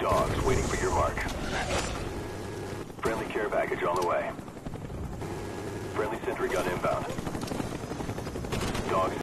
dogs waiting for your mark. Friendly care package on the way. Friendly sentry gun inbound. Dogs